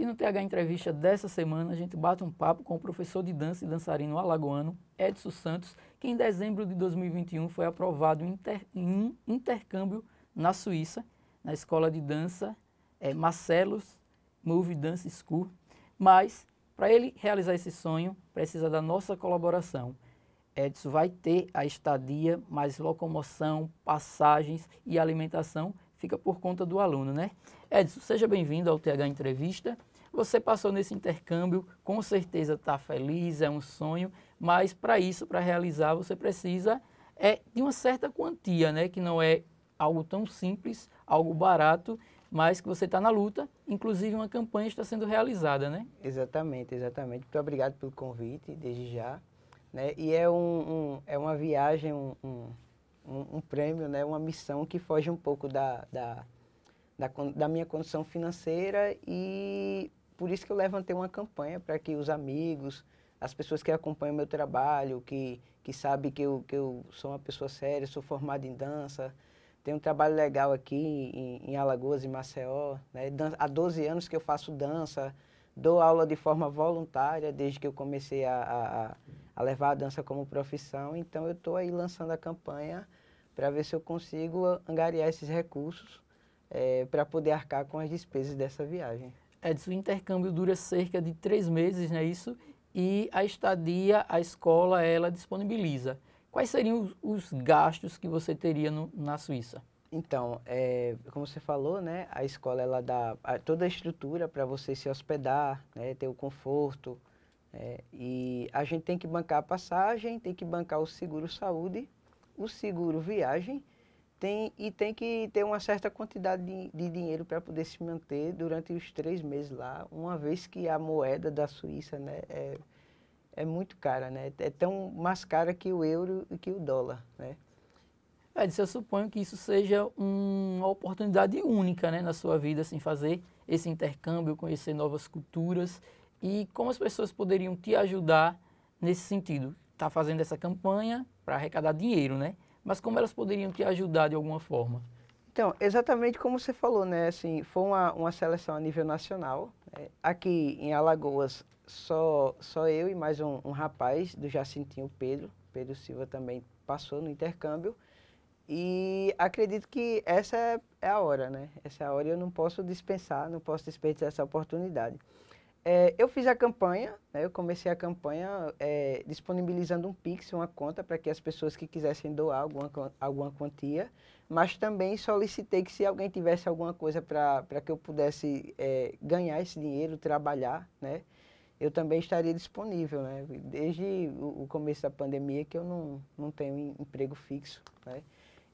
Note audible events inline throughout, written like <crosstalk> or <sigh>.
E no TH Entrevista dessa semana, a gente bate um papo com o professor de dança e dançarino alagoano, Edson Santos, que em dezembro de 2021 foi aprovado em, um intercâmbio na Suíça, na escola de dança é, Marcelos Move Dance School. Mas, para ele realizar esse sonho, precisa da nossa colaboração. Edson vai ter a estadia, mas locomoção, passagens e alimentação fica por conta do aluno, né? Edson, seja bem-vindo ao TH Entrevista. Você passou nesse intercâmbio, com certeza está feliz, é um sonho, mas para isso, para realizar, você precisa é, de uma certa quantia, né? Que não é algo tão simples, algo barato, mas que você está na luta. Inclusive, uma campanha está sendo realizada, né? Exatamente, exatamente. Muito obrigado pelo convite, desde já. Né? E é, um, um é uma viagem, um, um, um, prêmio, né? uma missão que foge um pouco da, da, da, da minha condição financeira e por isso que eu levantei uma campanha para que os amigos, as pessoas que acompanham o meu trabalho, que, que sabem que eu, que eu sou uma pessoa séria, sou formado em dança, tenho um trabalho legal aqui em, em Alagoas, em Maceió. Né? Há 12 anos que eu faço dança, dou aula de forma voluntária desde que eu comecei a, a, a levar a dança como profissão. Então eu estou aí lançando a campanha para ver se eu consigo angariar esses recursos é, para poder arcar com as despesas dessa viagem. Edson, o intercâmbio dura cerca de três meses, não é isso? E a estadia, a escola, ela disponibiliza. Quais seriam os, os gastos que você teria no, na Suíça? Então, é, como você falou, né, a escola ela dá toda a estrutura para você se hospedar, né, ter o conforto. É, e a gente tem que bancar a passagem, tem que bancar o seguro saúde, o seguro viagem tem, e tem que ter uma certa quantidade de, de dinheiro para poder se manter durante os três meses lá, uma vez que a moeda da Suíça né, é, é muito cara, né? É tão mais cara que o euro e que o dólar, né? É, eu suponho que isso seja uma oportunidade única né, na sua vida, assim, fazer esse intercâmbio, conhecer novas culturas e como as pessoas poderiam te ajudar nesse sentido. Está fazendo essa campanha para arrecadar dinheiro, né? Mas como elas poderiam te ajudar de alguma forma? Então, exatamente como você falou, né? Assim, foi uma, uma seleção a nível nacional. Né? Aqui em Alagoas, só, só eu e mais um, um rapaz do Jacintinho Pedro. Pedro Silva também passou no intercâmbio. E acredito que essa é, é a hora, né? Essa é a hora e eu não posso dispensar, não posso desperdiçar essa oportunidade. É, eu fiz a campanha, né, eu comecei a campanha é, disponibilizando um Pix, uma conta, para que as pessoas que quisessem doar alguma, alguma quantia, mas também solicitei que se alguém tivesse alguma coisa para que eu pudesse é, ganhar esse dinheiro, trabalhar, né, eu também estaria disponível. Né, desde o, o começo da pandemia que eu não, não tenho emprego fixo. Né,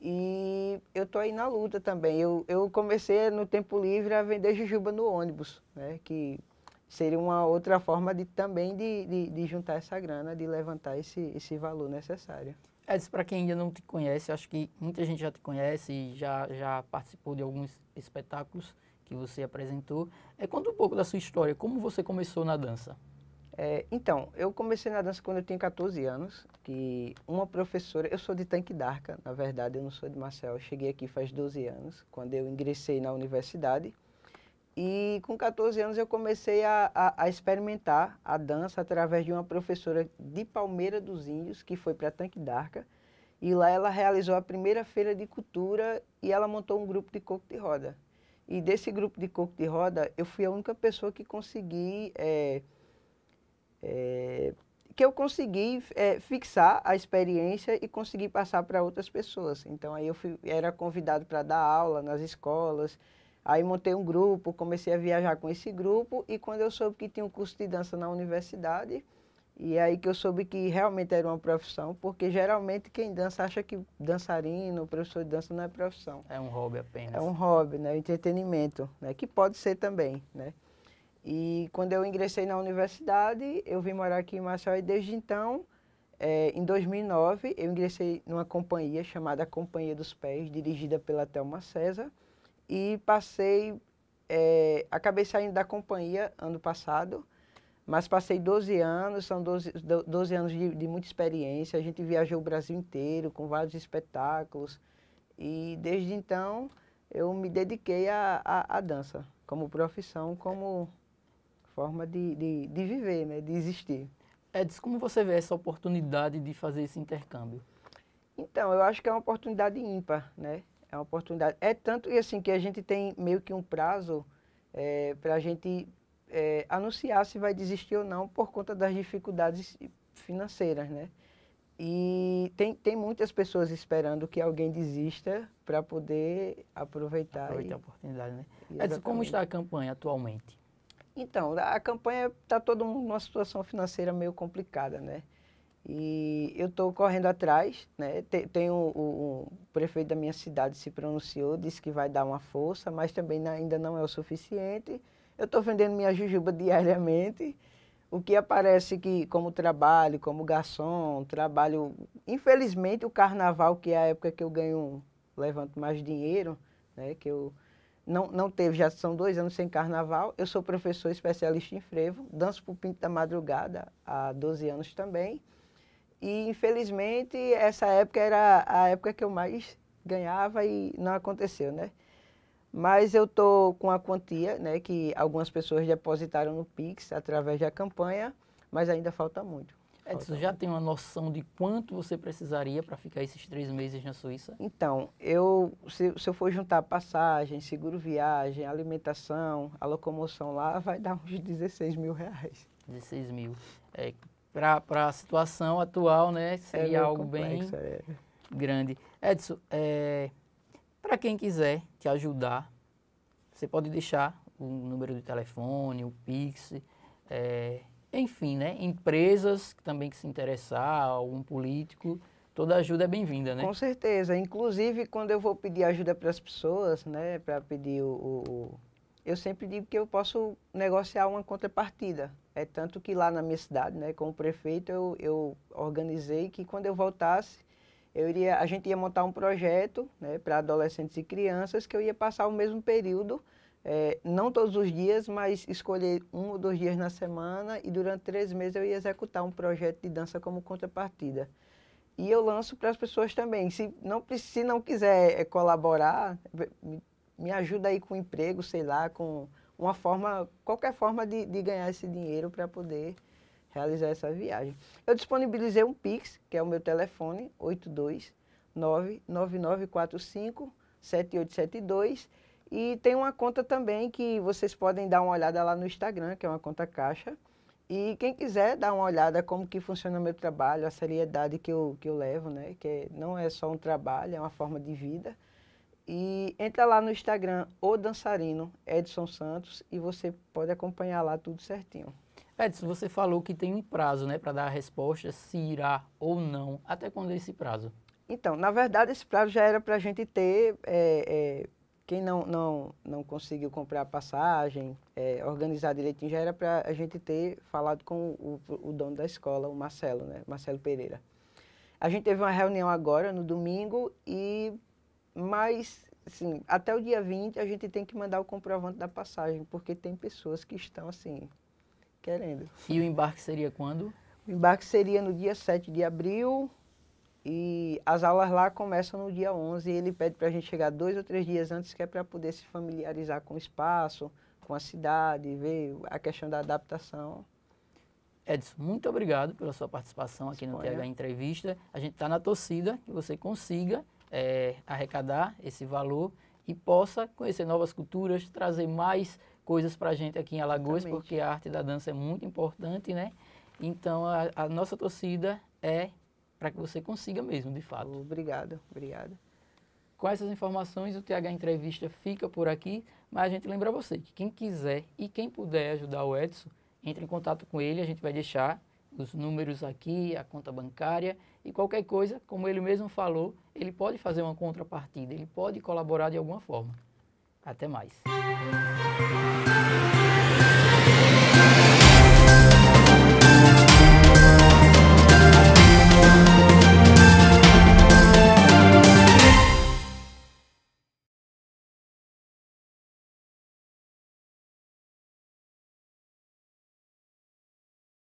e eu estou aí na luta também. Eu, eu comecei no tempo livre a vender jujuba no ônibus, né, que seria uma outra forma de também de, de, de juntar essa grana, de levantar esse, esse valor necessário. Edson, para quem ainda não te conhece, acho que muita gente já te conhece e já, já participou de alguns espetáculos que você apresentou. É, conta um pouco da sua história, como você começou na dança? É, então, eu comecei na dança quando eu tinha 14 anos, que uma professora, eu sou de Tanque d'Arca, na verdade, eu não sou de Marcel, eu cheguei aqui faz 12 anos, quando eu ingressei na universidade, e com 14 anos eu comecei a, a, a, experimentar a dança através de uma professora de Palmeira dos Índios, que foi para Tanque d'Arca. E lá ela realizou a primeira feira de cultura e ela montou um grupo de coco de roda. E desse grupo de coco de roda, eu fui a única pessoa que consegui... É, é, que eu consegui é, fixar a experiência e consegui passar para outras pessoas. Então aí eu fui, era convidado para dar aula nas escolas, Aí montei um grupo, comecei a viajar com esse grupo e quando eu soube que tinha um curso de dança na universidade, e aí que eu soube que realmente era uma profissão, porque geralmente quem dança acha que dançarino, professor de dança não é profissão. É um hobby apenas. É um hobby, né? Entretenimento, né? Que pode ser também, né? E quando eu ingressei na universidade, eu vim morar aqui em Maceió e desde então, é, em 2009, eu ingressei numa companhia chamada Companhia dos Pés, dirigida pela Thelma César, e passei, é, acabei saindo da companhia ano passado, mas passei 12 anos, são 12, 12 anos de, de, muita experiência, a gente viajou o Brasil inteiro com vários espetáculos e desde então eu me dediquei à, dança, como profissão, como forma de, de, de viver, né? De existir. Edson, como você vê essa oportunidade de fazer esse intercâmbio? Então, eu acho que é uma oportunidade ímpar, né? É uma oportunidade. É tanto e assim que a gente tem meio que um prazo é, para a gente é, anunciar se vai desistir ou não por conta das dificuldades financeiras, né? E tem, tem muitas pessoas esperando que alguém desista para poder aproveitar. Aproveitar e, a oportunidade, né? Edson, como está a campanha atualmente? Então, a campanha está todo mundo numa situação financeira meio complicada, né? E eu estou correndo atrás, né? Tem, tem o, o, o, prefeito da minha cidade se pronunciou, disse que vai dar uma força, mas também ainda não é o suficiente. Eu estou vendendo minha jujuba <laughs> diariamente o que aparece que como trabalho, como garçom, trabalho, infelizmente o carnaval, que é a época que eu ganho, levanto mais dinheiro, né, que eu não, não teve, já são dois anos sem carnaval, eu sou professor especialista em frevo, danço pro Pinto da Madrugada há 12 anos também, e infelizmente essa época era a época que eu mais ganhava e não aconteceu, né? Mas eu estou com a quantia, né, que algumas pessoas depositaram no Pix através da campanha, mas ainda falta muito. Edson, já tem uma noção de quanto você precisaria para ficar esses três meses na Suíça? Então, eu, se, se eu for juntar passagem, seguro viagem, alimentação, a locomoção lá, vai dar uns 16 mil reais. 16 mil. É, para a situação atual, né, seria é algo complexo, bem é. grande. Edson, é, para quem quiser te ajudar, você pode deixar o número de telefone, o Pix, é, enfim, né? Empresas que também que se interessar, algum político, toda ajuda é bem-vinda, né? Com certeza. Inclusive, quando eu vou pedir ajuda para as pessoas, né? Para pedir o, o, Eu sempre digo que eu posso negociar uma contrapartida. É tanto que lá na minha cidade, né? Como prefeito, eu, eu organizei que quando eu voltasse, eu iria, a gente ia montar um projeto né, para adolescentes e crianças que eu ia passar o mesmo período, é, não todos os dias, mas escolher um ou dois dias na semana e durante três meses eu ia executar um projeto de dança como contrapartida. E eu lanço para as pessoas também. Se não, se não quiser é, colaborar, me ajuda aí com emprego, sei lá, com uma forma, qualquer forma de, de ganhar esse dinheiro para poder realizar essa viagem. Eu disponibilizei um Pix, que é o meu telefone, 829-9945-7872. E tem uma conta também que vocês podem dar uma olhada lá no Instagram, que é uma conta caixa. E quem quiser dar uma olhada como que funciona o meu trabalho, a seriedade que eu, que eu levo, né? Que não é só um trabalho, é uma forma de vida. E entra lá no Instagram, o dançarino Edson Santos, e você pode acompanhar lá tudo certinho. Edson, você falou que tem um prazo né, para dar a resposta se irá ou não. Até quando é esse prazo? Então, na verdade, esse prazo já era para a gente ter. É, é, quem não, não, não conseguiu comprar a passagem, é, organizar direitinho, já era para a gente ter falado com o, o, dono da escola, o Marcelo, né? Marcelo Pereira. A gente teve uma reunião agora, no domingo, e mais, assim, até o dia 20 a gente tem que mandar o comprovante da passagem, porque tem pessoas que estão, assim, querendo. E o embarque seria quando? O embarque seria no dia 7 de abril e as aulas lá começam no dia 11 e ele pede para a gente chegar dois ou três dias antes, que é para poder se familiarizar com o espaço, com a cidade, ver a questão da adaptação. Edson, muito obrigado pela sua participação aqui no TH Entrevista. A gente está na torcida que você consiga é, arrecadar esse valor e possa conhecer novas culturas, trazer mais coisas para a gente aqui em Alagoas, Exatamente. porque a arte da dança é muito importante, né? Então, a, a nossa torcida é para que você consiga mesmo, de fato. Obrigado, obrigado. Com essas informações, o TH Entrevista fica por aqui, mas a gente lembra você que quem quiser e quem puder ajudar o Edson, entre em contato com ele, a gente vai deixar os números aqui, a conta bancária e qualquer coisa, como ele mesmo falou, ele pode fazer uma contrapartida, ele pode colaborar de alguma forma. Até mais.